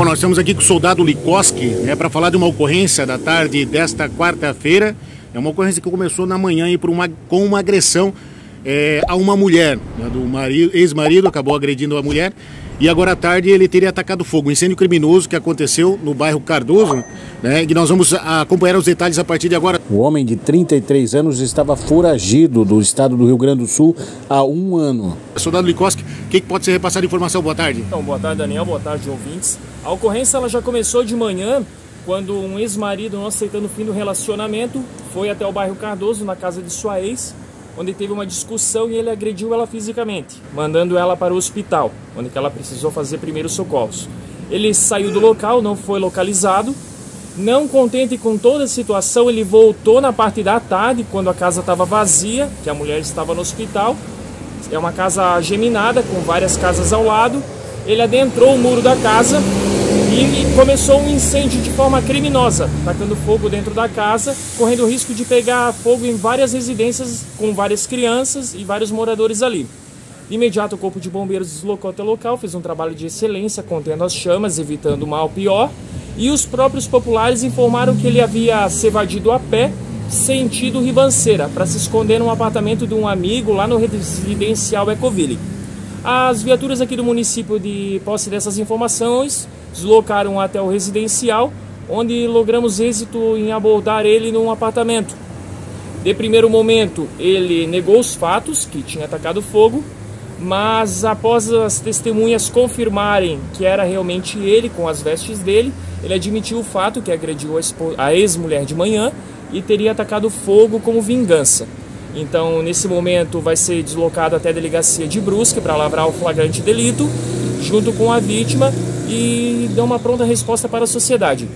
Bom, nós estamos aqui com o soldado Likoski, né, para falar de uma ocorrência da tarde desta quarta-feira. É uma ocorrência que começou na manhã aí por uma, com uma agressão é, a uma mulher, né, do ex-marido, acabou agredindo a mulher. E agora à tarde ele teria atacado fogo. Um incêndio criminoso que aconteceu no bairro Cardoso? E nós vamos acompanhar os detalhes a partir de agora. O homem de 33 anos estava foragido do estado do Rio Grande do Sul há um ano. Soldado Likoski, o que, que pode ser repassado de informação? Boa tarde. Então, boa tarde, Daniel. Boa tarde, ouvintes. A ocorrência ela já começou de manhã, quando um ex-marido, não aceitando o fim do relacionamento, foi até o bairro Cardoso, na casa de sua ex, onde teve uma discussão e ele agrediu ela fisicamente, mandando ela para o hospital, onde ela precisou fazer primeiros socorros. Ele saiu do local, não foi localizado. Não contente com toda a situação, ele voltou na parte da tarde, quando a casa estava vazia, que a mulher estava no hospital. É uma casa geminada, com várias casas ao lado. Ele adentrou o muro da casa e começou um incêndio de forma criminosa, tacando fogo dentro da casa, correndo o risco de pegar fogo em várias residências com várias crianças e vários moradores ali. De imediato, o Corpo de Bombeiros deslocou até o local, fez um trabalho de excelência contendo as chamas, evitando o mal pior, e os próprios populares informaram que ele havia se evadido a pé sentido Ribanceira, para se esconder num apartamento de um amigo lá no residencial Ecoville. As viaturas aqui do município, de posse dessas informações, deslocaram até o residencial, onde logramos êxito em abordar ele num apartamento. De primeiro momento, ele negou os fatos, que tinha atacado fogo, mas após as testemunhas confirmarem que era realmente ele com as vestes dele, ele admitiu o fato que agrediu a ex-mulher de manhã e teria atacado fogo como vingança. Então, nesse momento, vai ser deslocado até a delegacia de Brusque para lavrar o flagrante delito, junto com a vítima, e dar uma pronta resposta para a sociedade.